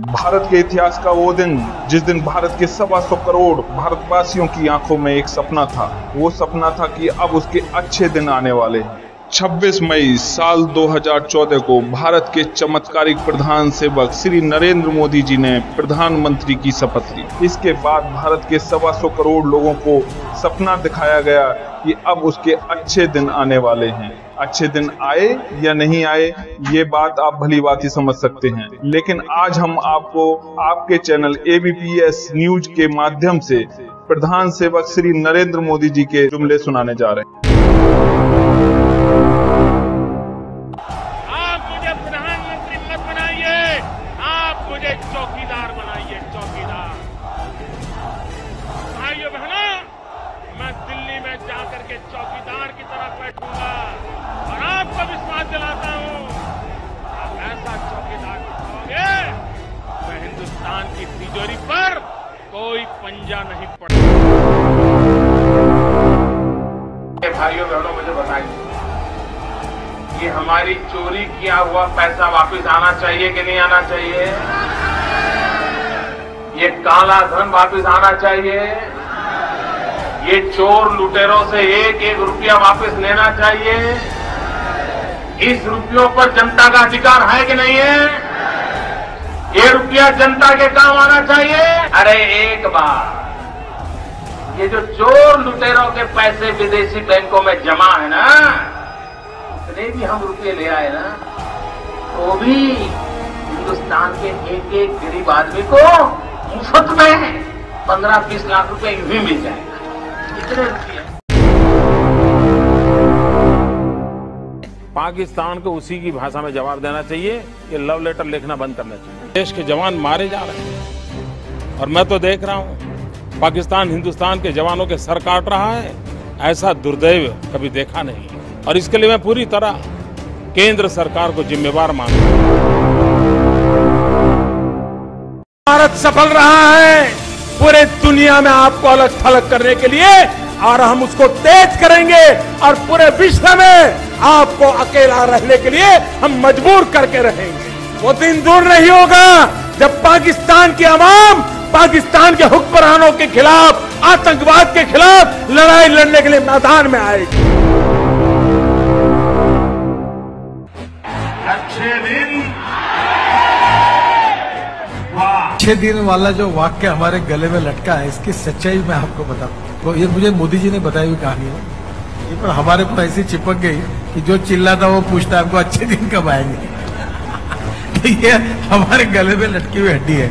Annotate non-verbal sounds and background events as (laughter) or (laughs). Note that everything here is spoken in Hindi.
भारत के इतिहास का वो दिन, जिस दिन भारत के सवा सौ करोड़ भारतवासियों की आँखों में एक सपना था, वो सपना था कि अब उसके अच्छे दिन आने वाले हैं। 26 मई साल 2014 को भारत के चमत्कारिक प्रधान सेवक श्री नरेंद्र मोदी जी ने प्रधानमंत्री की शपथ ली। इसके बाद भारत के सवा सौ करोड़ लोगों को सपना दिखाया गया कि अब उसके अच्छे दिन आने वाले हैं। अच्छे दिन आए या नहीं आए, ये बात आप भली बात ही समझ सकते हैं। लेकिन आज हम आपको, आपके चैनल एबीपीएस न्यूज़ के माध्यम से प्रधान सेवक श्री नरेंद्र मोदी जी के जुमले सुनाने जा रहे हैं। चौकीदार बनाइए, चौकीदार। भाइयों बहनों, मैं दिल्ली में जाकर के चौकीदार की तरह बैठूँगा और आपको विश्वास दिलाता हूँ, आप ऐसा चौकीदार दिखाओगे मैं हिंदुस्तान की तिजोरी पर कोई पंजा नहीं पड़ेगा भाइयों बहनों, मुझे बताइए, ये हमारी चोरी किया हुआ पैसा वापस आना चाहिए कि नहीं आना चाहिए? ये काला धन वापस आना चाहिए। ये चोर लुटेरों से एक एक रुपया वापस लेना चाहिए। इस रुपयों पर जनता का अधिकार है कि नहीं है? ये रुपया जनता के काम आना चाहिए। अरे एक बार। ये जो चोर लुटेरों के पैसे विदेशी बैंकों में जमा है ना इतने भी हम रुपये ले आए ना तो भी हिंदुस्तान के एक एक गरीब आदमी को मुफ़्त में पंद्रह बीस लाख रुपए यूँ मिल जाएगा। इतने पाकिस्तान को उसी की भाषा में जवाब देना चाहिए कि लव लेटर लिखना बंद करना चाहिए। देश के जवान मारे जा रहे हैं। और मैं तो देख रहा हूँ, पाकिस्तान हिंदुस्तान के जवानों के सर काट रहा है, ऐसा दुर्दैव कभी देखा नहीं। और इसके लिए मैं पूरी तरह केंद्र सरकार को जिम्मेवार मानता हूँ। भारत सफल रहा है। पूरे दुनिया में आपको अलग थलग करने के लिए और हम उसको तेज करेंगे और पूरे विश्व में आपको अकेला रहने के लिए हम मजबूर करके रहेंगे। वो दिन दूर नहीं होगा जब पाकिस्तान की आवाम पाकिस्तान के हुक्मरानों के खिलाफ, आतंकवाद के खिलाफ लड़ाई लड़ने के लिए मैदान में आएगी। छह दिन वाला जो वाक्य हमारे गले में लटका है, इसकी सच्चाई मैं आपको बताऊँ तो ये मुझे मोदी जी ने बताई हुई कहानी है। ये पर हमारे पर ऐसी चिपक गई कि जो चिल्ला था वो पूछता है, हमको अच्छे दिन कब आएँगे? (laughs) तो ये हमारे गले में लटकी हुई हड्डी है।